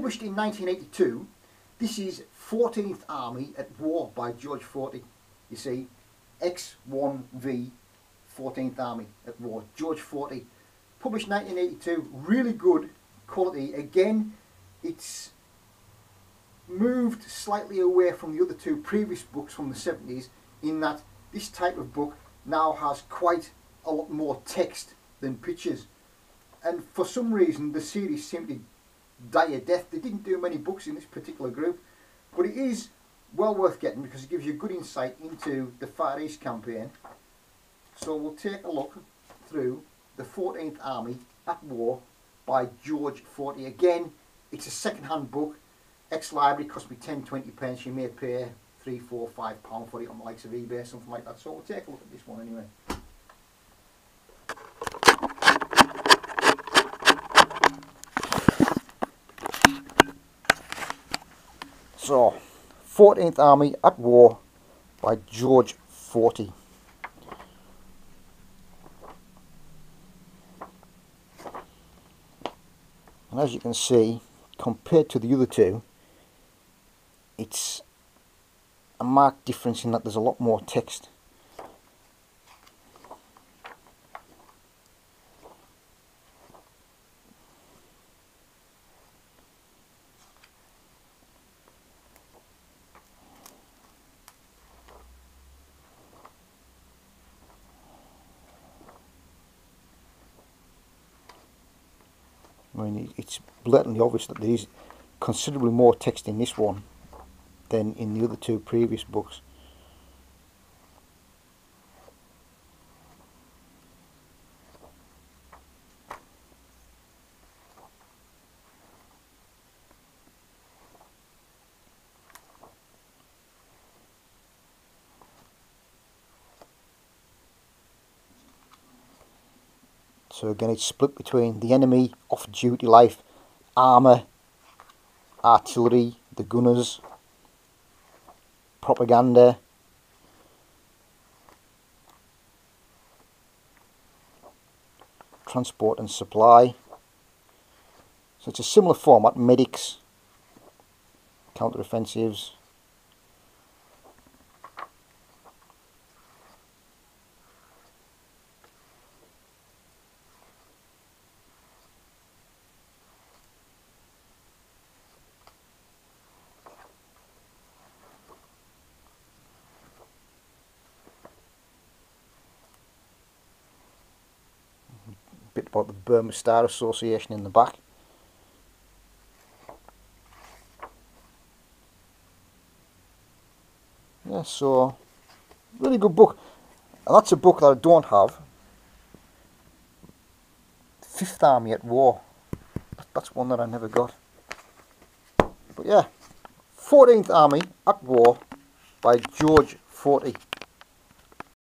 published in 1982. This is 14th Army at War by George Forty. You see, X1V 14th Army at War. George Forty. Published 1982. Really good quality. Again, it's moved slightly away from the other two previous books from the 70s in that this type of book now has quite a lot more text than pictures. And for some reason, the series seemed die a death. They didn't do many books in this particular group, but it is well worth getting because it gives you good insight into the Far East campaign. So we'll take a look through the 14th Army at War by George Forty. Again, it's a second-hand book. Ex-library cost me 10, 20 pence. You may pay three, four, five pound for it on the likes of eBay, something like that. So we'll take a look at this one anyway. So, 14th Army at War by George Forty. And as you can see, compared to the other two, it's a marked difference in that there's a lot more text. I mean, it's blatantly obvious that there is considerably more text in this one than in the other two previous books. So again it's split between the enemy off-duty life, armour, artillery, the gunners, propaganda, transport and supply. So it's a similar format, medics, counter-offensives, bit about the Burma Star Association in the back. Yeah, so really good book. And that's a book that I don't have. Fifth Army at War. That's one that I never got. But yeah, 14th Army at War by George Forty.